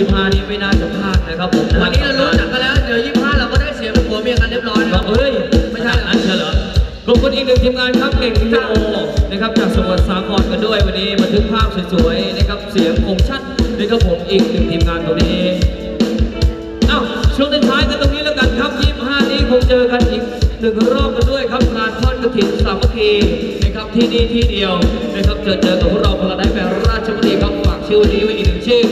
ยี่ห้านี้ไม่น่าจะพลาดนะครับผมวันนี้เรารู้จักกันแล้ว เดี๋ยวยี่ห้าเราก็ได้เสียเป็นผัวเมียกันเรียบร้อยบแล้อวกเอ้ย ไม่ใช่นั้นเชียวเหรอขอบคุณอีกหนึ่งทีมงานครับเก่งวิดีโอนะครับจากสมุทรสาครกันด้วยวันนี้บันทึกภาพสวยๆนะครับเสียงคมชัดนะครับผมอีกหนึ่งทีมงานตรงนี้เอ้าช่วงท้ายๆกันตรงนี้แล้วกันครับ25นี้คงเจอกันอีกหนึ่งรอบกันด้วยครับงานทอดกระถิ่นสามัคคีนะครับที่นี่ที่เดียวนะครับเจอเจอกับพวกเราพลได้แปลราชบุรีครับฝากชื่อวันนี้ไว้อีกหนึ่งชื่อ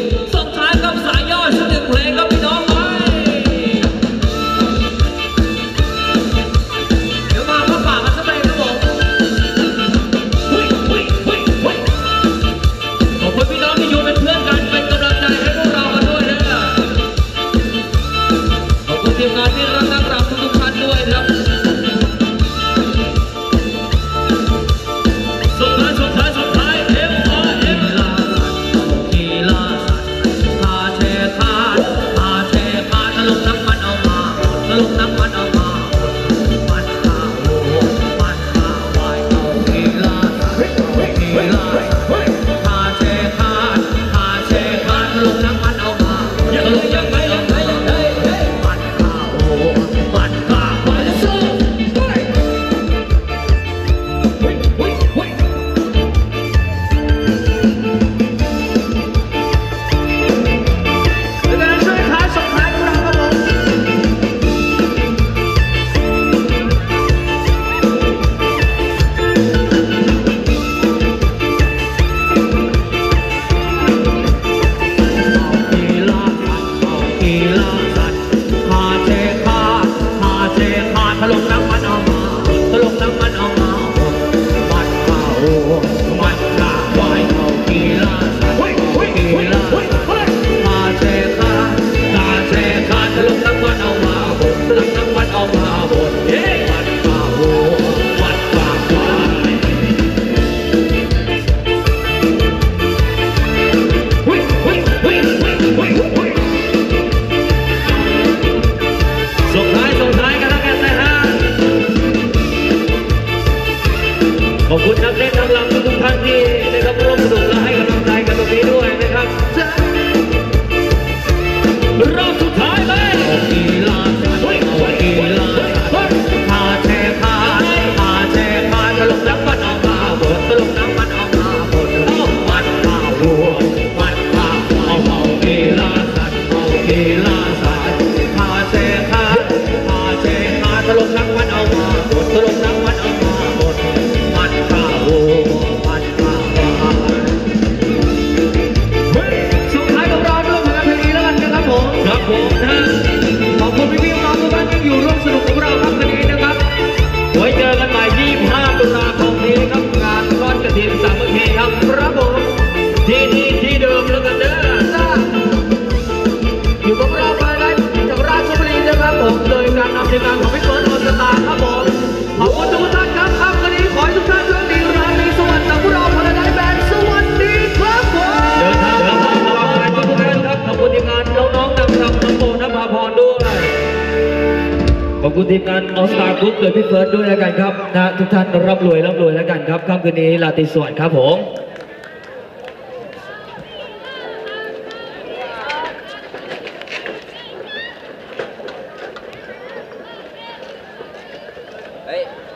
ถลกน้ำมันออกมาถลกน้ำมันออกมามัดเข้าวมัดข้าววายเอากีฬาสัตว์ ขอบคุณนักเล่นนักรำ ที่นี่ที่เดิมแล้วกันเด้อจ้าอยู่กับเราภายในจากราชบุรีนะครับผมโดยการนำทีมงานของพี่เฟิร์สออนสตาร์ครับผมขอบคุณทุกท่านครับครับวันนี้ขอให้ทุกท่านโชคดีราตรีสวัสดิ์จากพวกเราพลไดแบนด์สวัสดีครับผมเดินทางกลับบ้านปลอดภัยทุกท่านครับขอบคุณทีมงานน้องๆนำทำน้องโมนภาพรด้วยขอบคุณทีมงานออสตาร์กรุ๊ปโดยพี่เฟิร์สด้วยแล้วกันครับนะทุกท่านร่ำรวยร่ำรวยแล้วกันครับค่ำคืนนี้ราตรีสวัสดิ์ครับผม 哎。